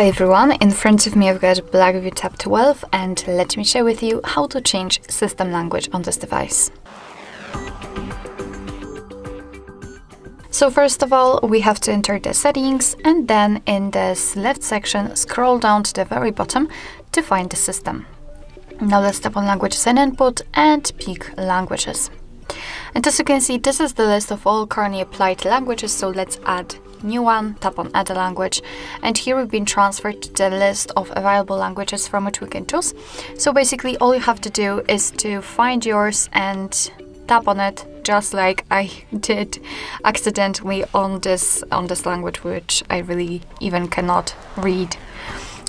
Hi everyone, in front of me I've got Blackview Tab 12 and let me share with you how to change system language on this device. So first of all, we have to enter the settings and then in this left section, scroll down to the very bottom to find the system. Now let's tap on languages and input and pick languages. And as you can see, this is the list of all currently applied languages, so let's add new one, tap on add a language, and here we've been transferred to the list of available languages from which we can choose. So basically all you have to do is to find yours and tap on it just like I did accidentally on this on this language which I really even cannot read.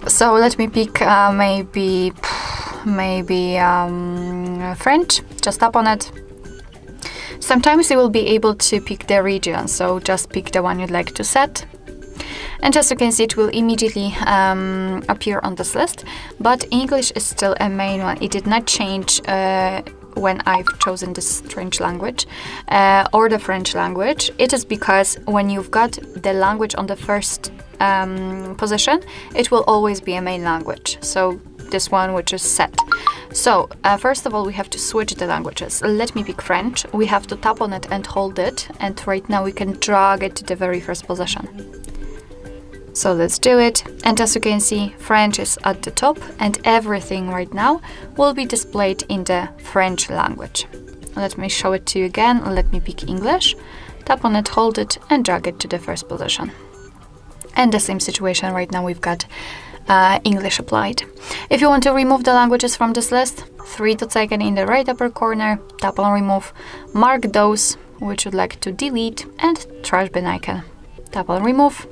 So let me pick uh, maybe maybe um, French, just tap on it Sometimes you will be able to pick the region, so just pick the one you'd like to set. And as you can see, it will immediately um, appear on this list, but English is still a main one. It did not change uh, when I've chosen this strange language uh, or the French language. It is because when you've got the language on the first um, position, it will always be a main language. So this one which is set. So, uh, first of all, we have to switch the languages. Let me pick French. We have to tap on it and hold it, and right now we can drag it to the very first position. So let's do it. And as you can see, French is at the top, and everything right now will be displayed in the French language. Let me show it to you again. Let me pick English. Tap on it, hold it, and drag it to the first position. And the same situation right now, we've got uh, English applied. If you want to remove the languages from this list, three dots icon in the right upper corner, tap on remove, mark those which you'd like to delete and trash bin icon. Tap on remove.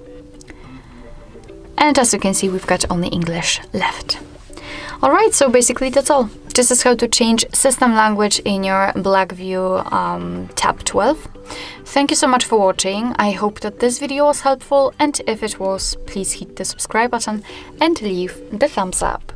And as you can see, we've got only English left. Alright, so basically that's all. This is how to change system language in your Blackview um, tab 12. Thank you so much for watching. I hope that this video was helpful and if it was, please hit the subscribe button and leave the thumbs up.